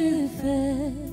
是非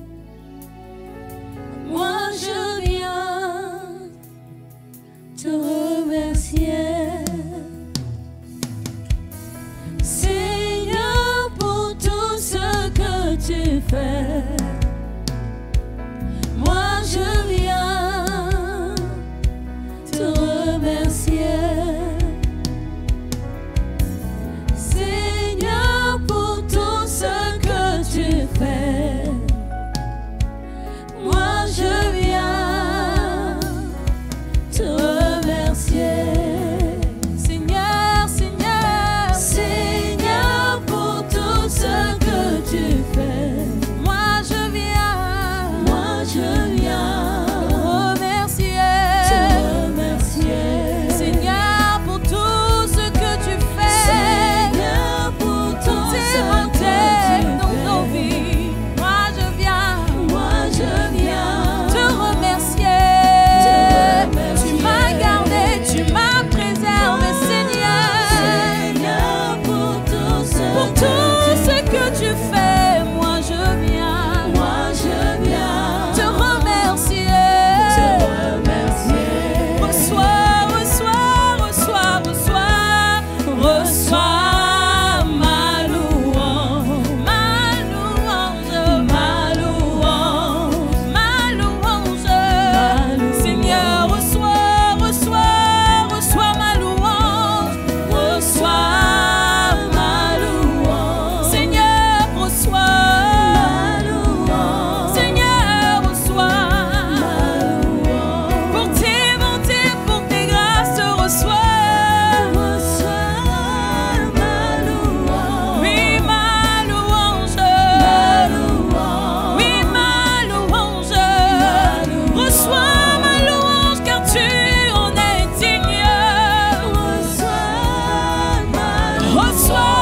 reçois.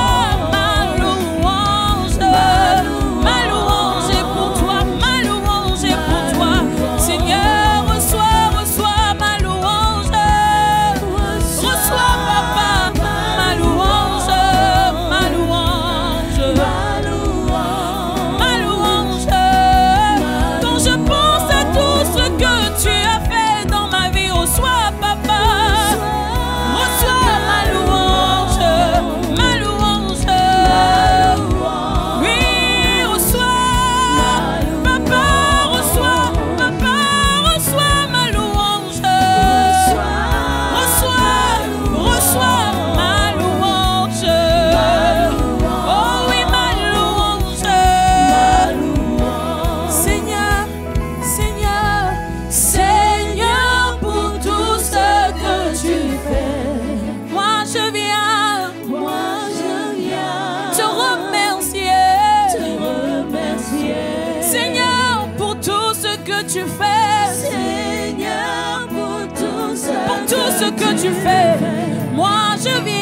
que tu fais. Seigneur, pour tout ce, pour tout ce que, que tu fais. fais. Moi, je viens.